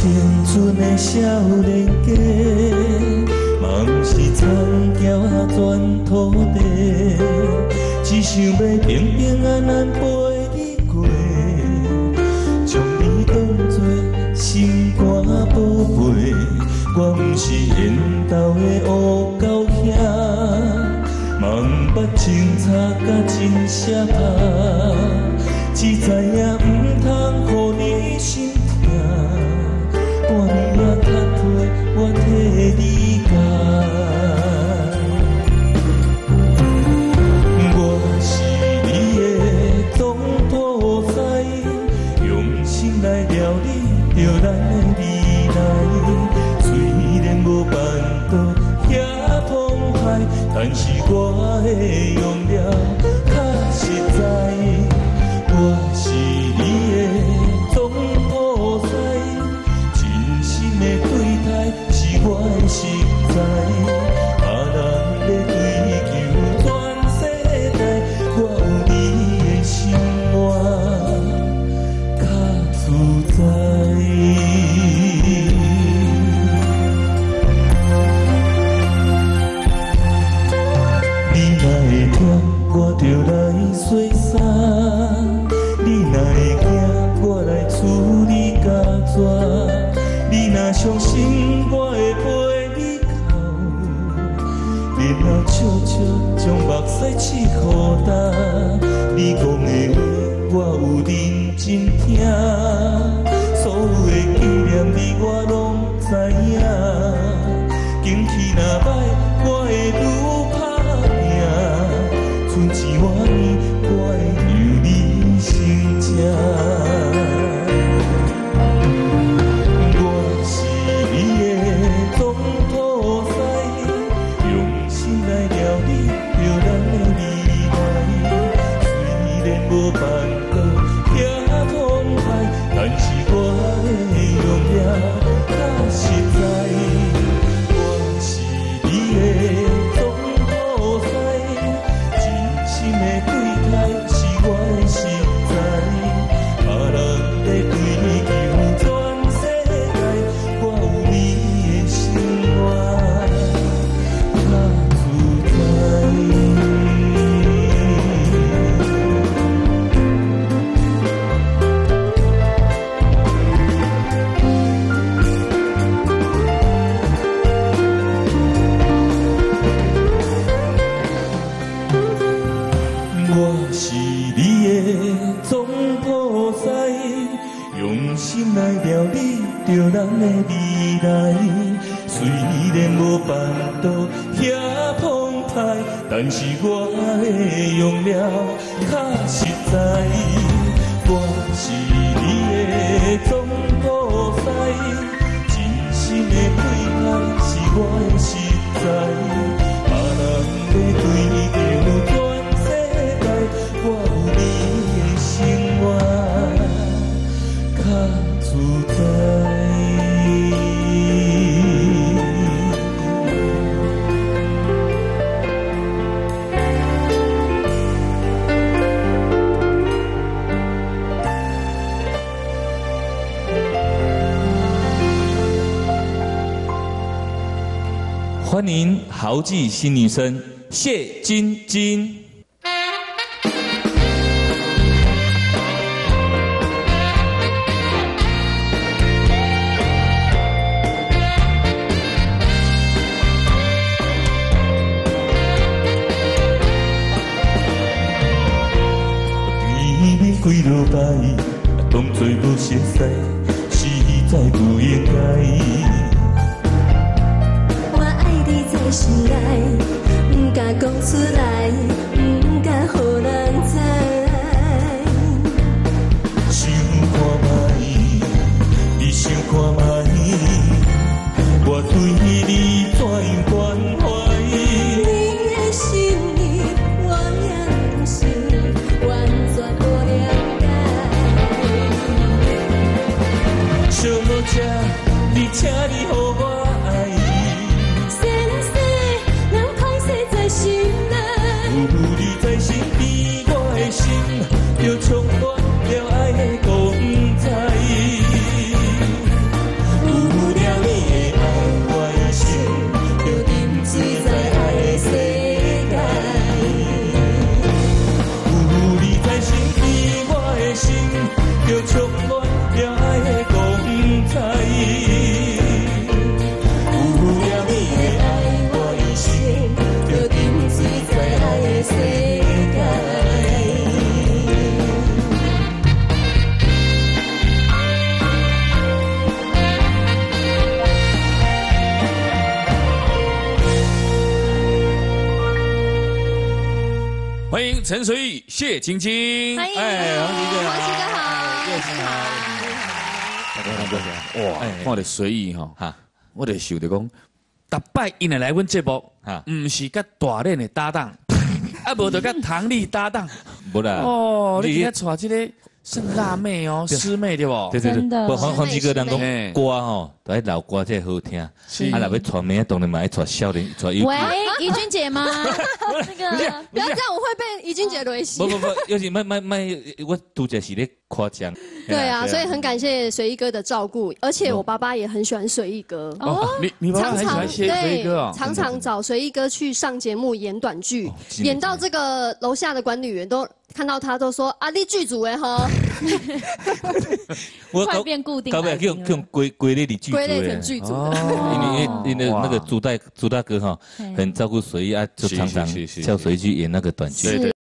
青春的少年家，嘛不是田桥转土地，只想要平平安安陪你过，将你当作心肝宝贝。我不是缘投的乌狗兄，嘛不捌清查甲真写拍，我的用了较实在。心，我会陪你哭，然后笑笑将目屎拭予干。你讲的话，我有认真听，所有的着咱的未来。虽然无办到遐澎湃，但是我的用了较实在。我是你的总菩萨，真心的对待是我的实在。欢迎豪记新女生谢晶晶。甜蜜几落摆，当作无熟悉，实在不应该。心内，不敢讲出来，陈随意、谢晶晶。欢迎哎，黄琪哥，黄琪哥好，叶欣好，大家好，哇，看到随意哈，哈。我就想着讲，逐摆因来来阮节目，哈，毋是甲大练的搭档，啊无就甲唐丽搭档。无啦。哦，你你今天带这个是辣妹哦，师妹对不？对对真的对，不黄黄几个人嘿讲歌吼，都爱老歌才好听。啊，是若要传名，当然嘛爱传少年，传有。喂，怡君姐吗？那个不要这样，我会被怡君姐雷死不。不不，有时卖卖卖，我拄则是咧夸奖。对啊，所以很感谢随意哥的照顾，而且我爸爸也很喜欢随意哥。哦，你你爸爸常常很喜欢谢随意哥哦。常常找随意哥去上节目演短剧演到这个楼下的管理员都看到他都说啊，你剧组哎哈，我快变固定了了用用归归类的剧组归类的成剧组因为因为那个哇。朱大朱大哥哈，很照顾随意啊，就常常叫随意去演那个短剧。对对